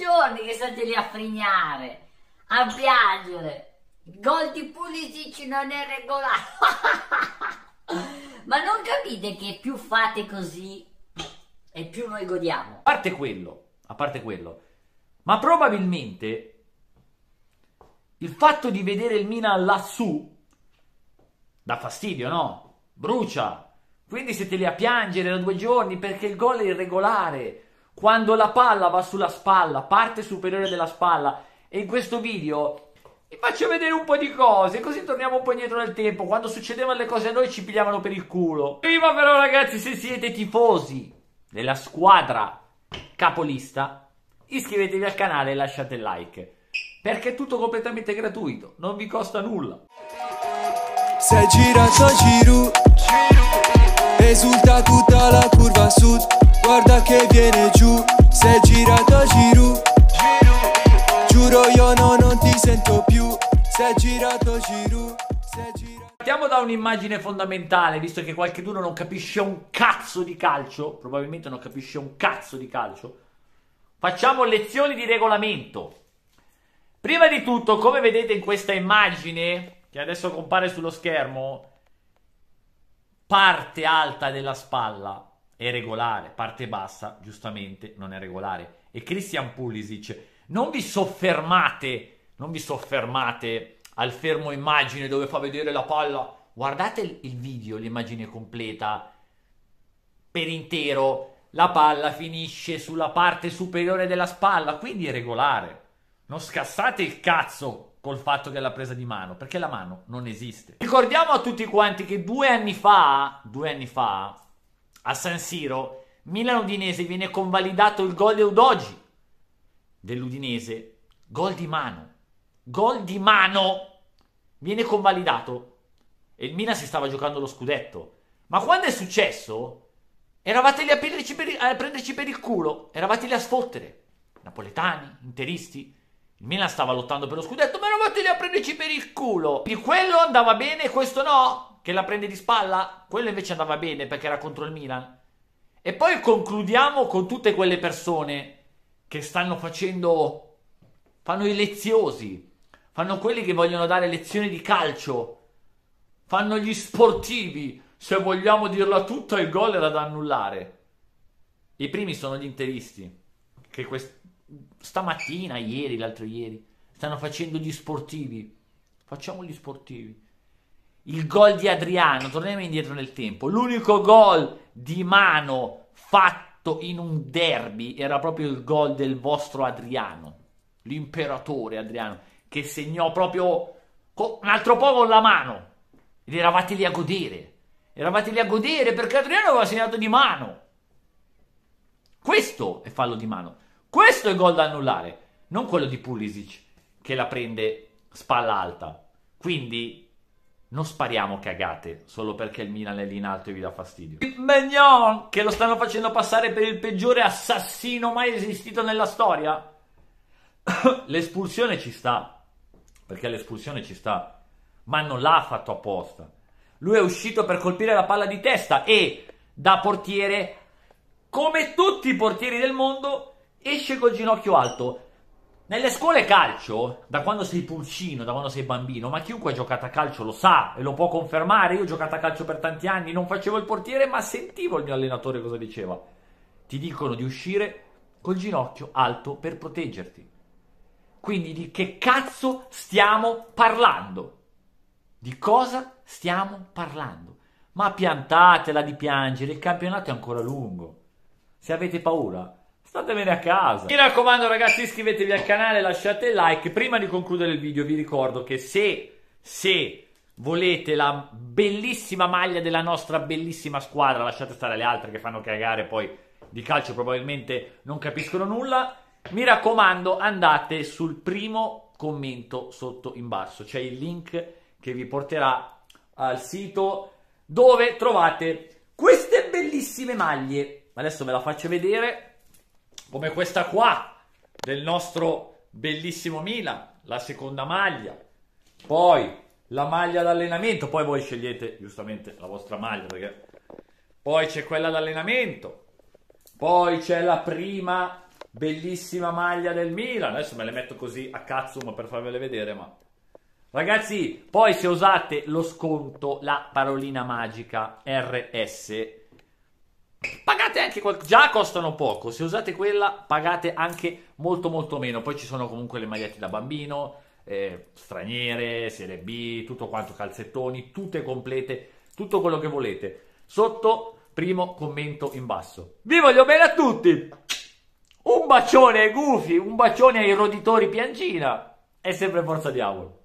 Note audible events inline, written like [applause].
giorni che state lì a frignare, a piangere. Gol di Pulisic non è regolare. [laughs] Ma non capite che più fate così e più noi godiamo. A parte quello, a parte quello, ma probabilmente il fatto di vedere il Milan lassù dà fastidio, no? Brucia. Quindi siete lì a piangere da due giorni perché il gol è irregolare. Quando la palla va sulla spalla, parte superiore della spalla, e in questo video vi faccio vedere un po' di cose, così torniamo un po' indietro nel tempo. Quando succedevano le cose a noi ci pigliavano per il culo. Prima però ragazzi, se siete tifosi della squadra capolista, iscrivetevi al canale e lasciate il like. Perché è tutto completamente gratuito, non vi costa nulla. Sei girato a Giroud Esulta tutta la curva sud Guarda che viene giù Sei girato a Giroud Giuro io no, non ti sento più. Sei girato girato. Partiamo da un'immagine fondamentale, visto che qualcuno non capisce un cazzo di calcio, probabilmente non capisce un cazzo di calcio. Facciamo lezioni di regolamento. Prima di tutto, come vedete in questa immagine, che adesso compare sullo schermo, parte alta della spalla è regolare, parte bassa, giustamente, non è regolare. E Christian Pulisic, non vi soffermate, non vi soffermate al fermo immagine dove fa vedere la palla. Guardate il, video, l'immagine completa per intero. La palla finisce sulla parte superiore della spalla, quindi è regolare. Non scassate il cazzo col fatto che è la presa di mano, perché la mano non esiste. Ricordiamo a tutti quanti che due anni fa, due anni fa, a San Siro, Milan-Udinese viene convalidato il gol di Udogi dell'Udinese, gol di mano. Gol di mano viene convalidato e il Milan si stava giocando lo scudetto. Ma quando è successo, eravate lì a prenderci per, a prenderci per il culo, eravate lì a sfottere. Napoletani, interisti, il Milan stava lottando per lo scudetto, ma eravate lì a prenderci per il culo. Di quello andava bene, questo no, che la prende di spalla. Quello invece andava bene perché era contro il Milan. E poi concludiamo con tutte quelle persone che stanno facendo, fanno i leziosi, fanno quelli che vogliono dare lezioni di calcio, fanno gli sportivi. Se vogliamo dirla tutta, il gol era da annullare. I primi sono gli interisti, che quest- stamattina, ieri, l'altro ieri, stanno facendo gli sportivi. Facciamo gli sportivi. Il gol di Adriano, torniamo indietro nel tempo. L'unico gol di mano fatto in un derby era proprio il gol del vostro Adriano, l'imperatore Adriano, che segnò proprio un altro po' con la mano. Ed eravate lì a godere. Eravate lì a godere perché Adriano aveva segnato di mano. Questo è fallo di mano. Questo è gol da annullare, non quello di Pulisic che la prende spalla alta. Quindi non spariamo cagate solo perché il Milan è lì in alto e vi dà fastidio. Magnon, che lo stanno facendo passare per il peggiore assassino mai esistito nella storia. l'espulsione ci sta, perché l'espulsione ci sta, ma non l'ha fatto apposta. Lui è uscito per colpire la palla di testa e da portiere, come tutti i portieri del mondo, esce col ginocchio alto. Nelle scuole calcio, da quando sei pulcino, da quando sei bambino, ma chiunque ha giocato a calcio lo sa e lo può confermare. Io ho giocato a calcio per tanti anni, non facevo il portiere, ma sentivo il mio allenatore cosa diceva. Ti dicono di uscire col ginocchio alto per proteggerti. Quindi di che cazzo stiamo parlando? Di cosa stiamo parlando? Ma piantatela di piangere, il campionato è ancora lungo. Se avete paura, statevene a casa. Mi raccomando ragazzi, iscrivetevi al canale, lasciate like. Prima di concludere il video vi ricordo che se, se volete la bellissima maglia della nostra bellissima squadra, lasciate stare le altre che fanno cagare, poi di calcio probabilmente non capiscono nulla. Mi raccomando, andate sul primo commento sotto in basso, c'è il link che vi porterà al sito dove trovate queste bellissime maglie. Adesso ve la faccio vedere, come questa qua del nostro bellissimo Milan, la seconda maglia. Poi la maglia d'allenamento, poi voi scegliete giustamente la vostra maglia perché poi c'è quella d'allenamento. Poi c'è la prima bellissima maglia del Milan. Adesso me le metto così a cazzo per farvele vedere, ma Ragazzi, poi se usate lo sconto, la parolina magica RS, pagate anche qualcosa. Già costano poco. Se usate quella, pagate anche molto, molto meno. Poi ci sono comunque le magliette da bambino, eh, straniere, serie B, tutto quanto, calzettoni, tutte complete, tutto quello che volete. Sotto, primo commento in basso. Vi voglio bene a tutti! Un bacione ai gufi, un bacione ai roditori piangina e sempre forza diavolo.